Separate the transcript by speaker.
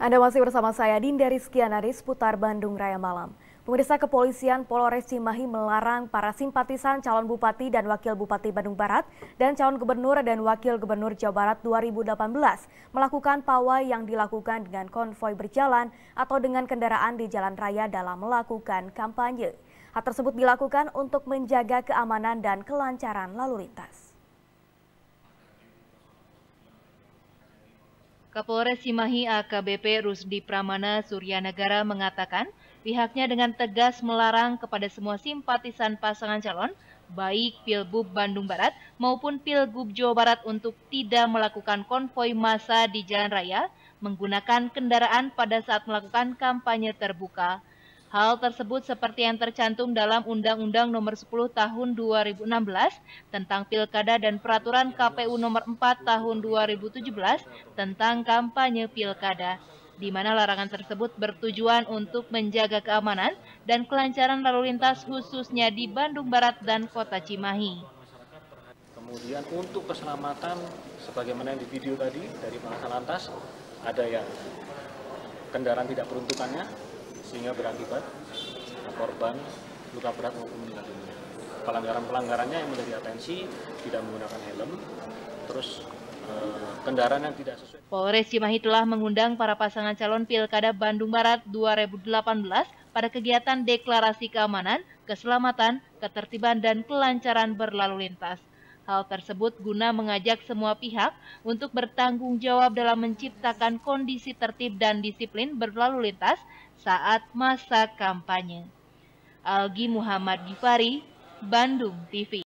Speaker 1: Anda masih bersama saya Dinda Rizkiana di seputar Bandung Raya Malam. Pemirsa Kepolisian Polres Cimahi melarang para simpatisan calon bupati dan wakil bupati Bandung Barat dan calon gubernur dan wakil gubernur Jawa Barat 2018 melakukan pawai yang dilakukan dengan konvoi berjalan atau dengan kendaraan di jalan raya dalam melakukan kampanye. Hal tersebut dilakukan untuk menjaga keamanan dan kelancaran lalu lintas.
Speaker 2: Kapolres Cimahi AKBP Rusdi Pramana Suryanegara mengatakan pihaknya dengan tegas melarang kepada semua simpatisan pasangan calon baik Pilgub Bandung Barat maupun Pilgub Jawa Barat untuk tidak melakukan konvoi massa di jalan raya menggunakan kendaraan pada saat melakukan kampanye terbuka Hal tersebut seperti yang tercantum dalam Undang-Undang Nomor 10 Tahun 2016 tentang Pilkada dan Peraturan KPU Nomor 4 Tahun 2017 tentang kampanye Pilkada, di mana larangan tersebut bertujuan untuk menjaga keamanan dan kelancaran lalu lintas khususnya di Bandung Barat dan Kota Cimahi.
Speaker 3: Kemudian untuk keselamatan, sebagaimana yang di video tadi dari Pangkal Lantas, ada yang kendaraan tidak peruntukannya, sehingga berakibat korban luka berat maupun meninggal dunia. Pelanggaran-pelanggarannya yang menjadi atensi tidak menggunakan helm, terus eh, kendaraan yang tidak sesuai.
Speaker 2: Polres Cimahi telah mengundang para pasangan calon Pilkada Bandung Barat 2018 pada kegiatan deklarasi keamanan, keselamatan, ketertiban, dan kelancaran berlalu lintas. Hal tersebut guna mengajak semua pihak untuk bertanggung jawab dalam menciptakan kondisi tertib dan disiplin berlalu lintas saat masa kampanye. Algi Muhammad Gifari, Bandung TV